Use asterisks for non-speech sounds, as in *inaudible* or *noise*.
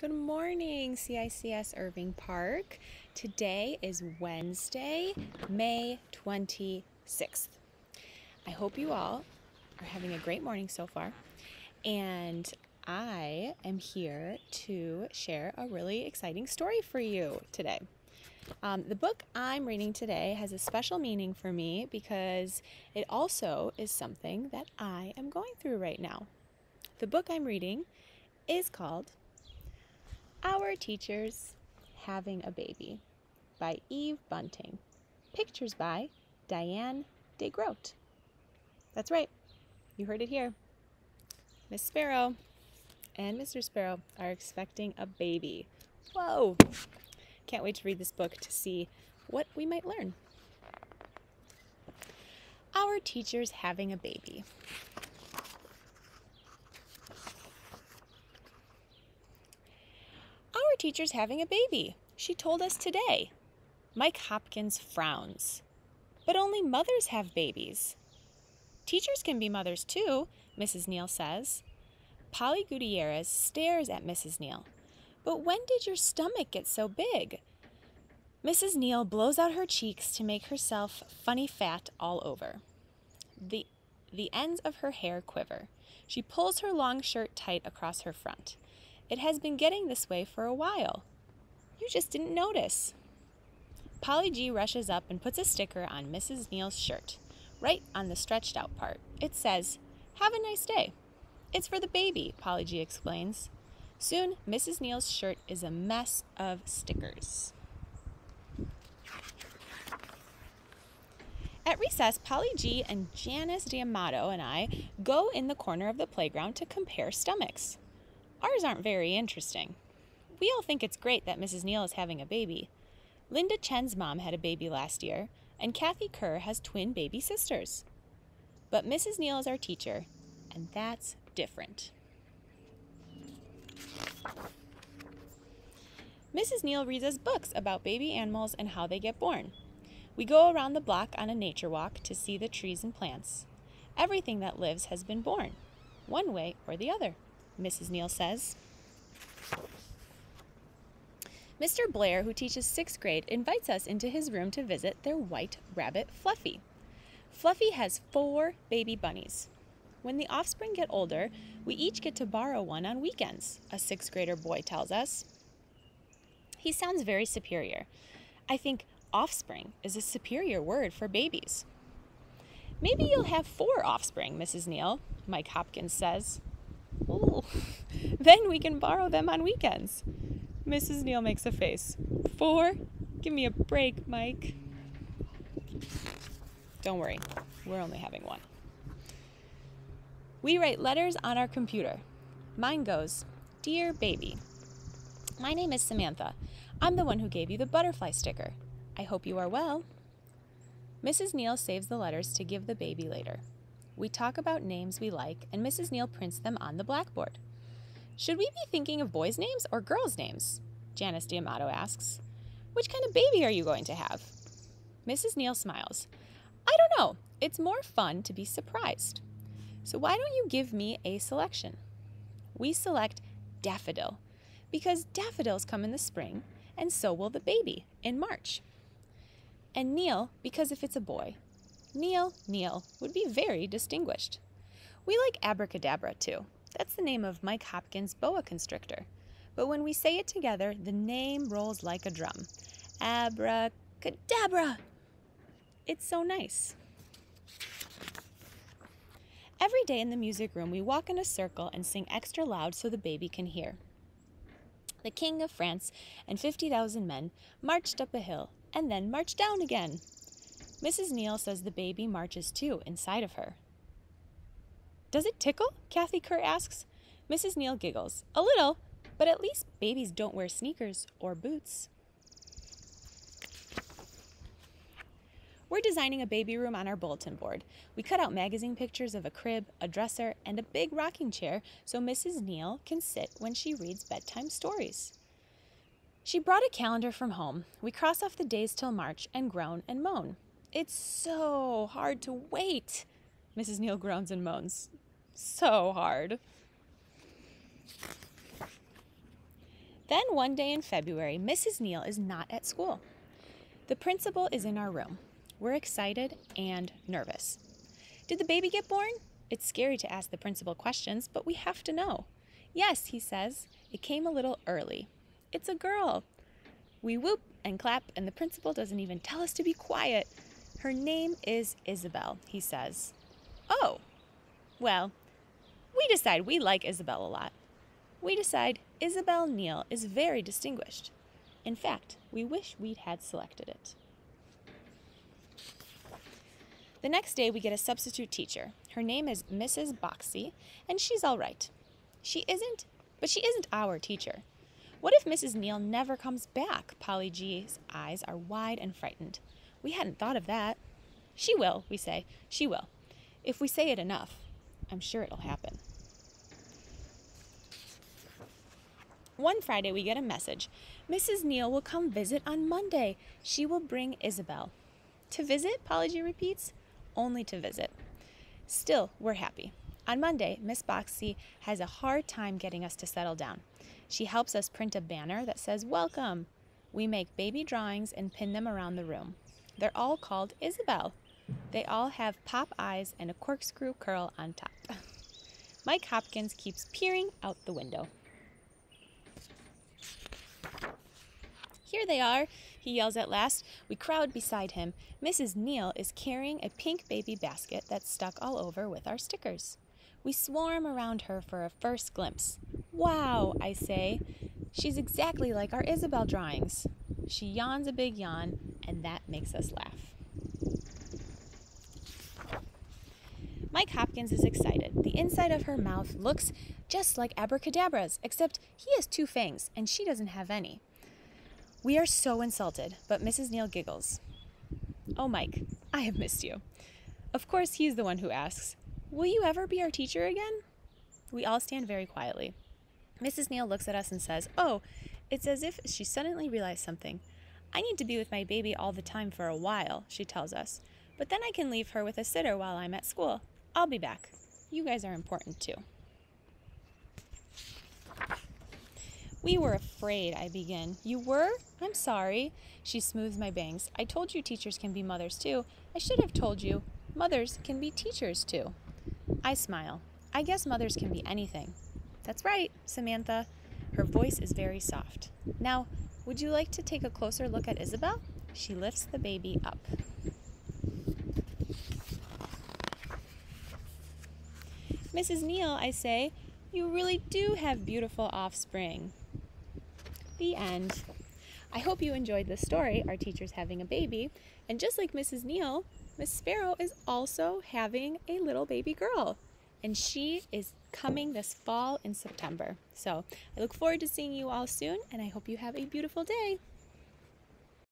Good morning, CICS Irving Park. Today is Wednesday, May 26th. I hope you all are having a great morning so far. And I am here to share a really exciting story for you today. Um, the book I'm reading today has a special meaning for me because it also is something that I am going through right now. The book I'm reading is called Our Teachers Having a Baby by Eve Bunting. Pictures by Diane DeGroat. That's right, you heard it here. Miss Sparrow and Mr. Sparrow are expecting a baby. Whoa! Can't wait to read this book to see what we might learn. Our teacher's having a baby. Teacher's having a baby. She told us today. Mike Hopkins frowns. But only mothers have babies. Teachers can be mothers too, Mrs. Neal says. Polly Gutierrez stares at Mrs. Neal. But when did your stomach get so big? Mrs. Neal blows out her cheeks to make herself funny fat all over. The, the ends of her hair quiver. She pulls her long shirt tight across her front. It has been getting this way for a while. You just didn't notice. Polly G rushes up and puts a sticker on Mrs. Neal's shirt, right on the stretched out part. It says, Have a nice day. It's for the baby, Polly G explains. Soon, Mrs. Neal's shirt is a mess of stickers. At recess, Polly G and Janice D'Amato and I go in the corner of the playground to compare stomachs. Ours aren't very interesting. We all think it's great that Mrs. Neal is having a baby. Linda Chen's mom had a baby last year, and Kathy Kerr has twin baby sisters. But Mrs. Neal is our teacher, and that's different. Mrs. Neal reads us books about baby animals and how they get born. We go around the block on a nature walk to see the trees and plants. Everything that lives has been born, one way or the other, Mrs. Neal says. Mr. Blair, who teaches sixth grade, invites us into his room to visit their white rabbit, Fluffy. Fluffy has four baby bunnies. When the offspring get older, we each get to borrow one on weekends, a sixth grader boy tells us. He sounds very superior. I think offspring is a superior word for babies. Maybe you'll have four offspring, Mrs. Neal, Mike Hopkins says. Ooh, *laughs* then we can borrow them on weekends. Mrs. Neal makes a face. Four? Give me a break, Mike. Don't worry, we're only having one. We write letters on our computer. Mine goes, Dear baby, my name is Samantha. I'm the one who gave you the butterfly sticker. I hope you are well. Mrs. Neal saves the letters to give the baby later. We talk about names we like, and Mrs. Neal prints them on the blackboard. Should we be thinking of boys' names or girls' names? Janice D'Amato asks. Which kind of baby are you going to have? Mrs. Neal smiles. I don't know. It's more fun to be surprised. So why don't you give me a selection? We select daffodil because daffodils come in the spring, and so will the baby in March. And Neal because if it's a boy, Neal Neal would be very distinguished. We like abracadabra too. That's the name of Mike Hopkins' boa constrictor. But when we say it together, the name rolls like a drum. Abracadabra! It's so nice. Every day in the music room, we walk in a circle and sing extra loud so the baby can hear. The King of France and 50,000 men marched up a hill and then marched down again. Mrs. Neal says the baby marches too inside of her. Does it tickle? Kathy Kerr asks. Mrs. Neal giggles. A little, but at least babies don't wear sneakers or boots. We're designing a baby room on our bulletin board. We cut out magazine pictures of a crib, a dresser, and a big rocking chair so Mrs. Neal can sit when she reads bedtime stories. She brought a calendar from home. We cross off the days till March and groan and moan. It's so hard to wait, Mrs. Neal groans and moans. So hard. Then one day in February, Mrs. Neal is not at school. The principal is in our room. We're excited and nervous. Did the baby get born? It's scary to ask the principal questions, but we have to know. Yes, he says. It came a little early. It's a girl. We whoop and clap, and the principal doesn't even tell us to be quiet. Her name is Isabel, he says. Oh, well, we decide we like Isabel a lot. We decide Isabel Neal is very distinguished. In fact, we wish we'd had selected it. The next day, we get a substitute teacher. Her name is Mrs. Boxey, and she's all right. She isn't, but she isn't our teacher. What if Mrs. Neal never comes back? Polly G's eyes are wide and frightened. We hadn't thought of that. She will, we say. She will. If we say it enough, I'm sure it'll happen. One Friday, we get a message. Mrs. Neal will come visit on Monday. She will bring Isabel. To visit? Polly repeats. Only to visit. Still, we're happy. On Monday, Miss Boxey has a hard time getting us to settle down. She helps us print a banner that says, Welcome. We make baby drawings and pin them around the room. They're all called Isabel. They all have pop eyes and a corkscrew curl on top. *laughs* Mike Hopkins keeps peering out the window. Here they are, he yells at last. We crowd beside him. Mrs. Neal is carrying a pink baby basket that's stuck all over with our stickers. We swarm around her for a first glimpse. Wow, I say. She's exactly like our Isabel drawings. She yawns a big yawn, and that makes us laugh. Mike Hopkins is excited. The inside of her mouth looks just like Abracadabra's, except he has two fangs and she doesn't have any. We are so insulted, but Mrs. Neal giggles. Oh, Mike, I have missed you. Of course, he's the one who asks, Will you ever be our teacher again? We all stand very quietly. Mrs. Neal looks at us and says, Oh, it's as if she suddenly realized something. I need to be with my baby all the time for a while, she tells us. But then I can leave her with a sitter while I'm at school. I'll be back. You guys are important too. We were afraid, I begin. You were? I'm sorry. She smooths my bangs. I told you teachers can be mothers too. I should have told you mothers can be teachers too. I smile. I guess mothers can be anything. That's right, Samantha. Her voice is very soft. Now, would you like to take a closer look at Isabel? She lifts the baby up. Mrs. Neal, I say, you really do have beautiful offspring. The end. I hope you enjoyed this story. Our teacher's having a baby. And just like Mrs. Neal, Miss Sparrow is also having a little baby girl. And she is coming this fall in September. So I look forward to seeing you all soon, and I hope you have a beautiful day.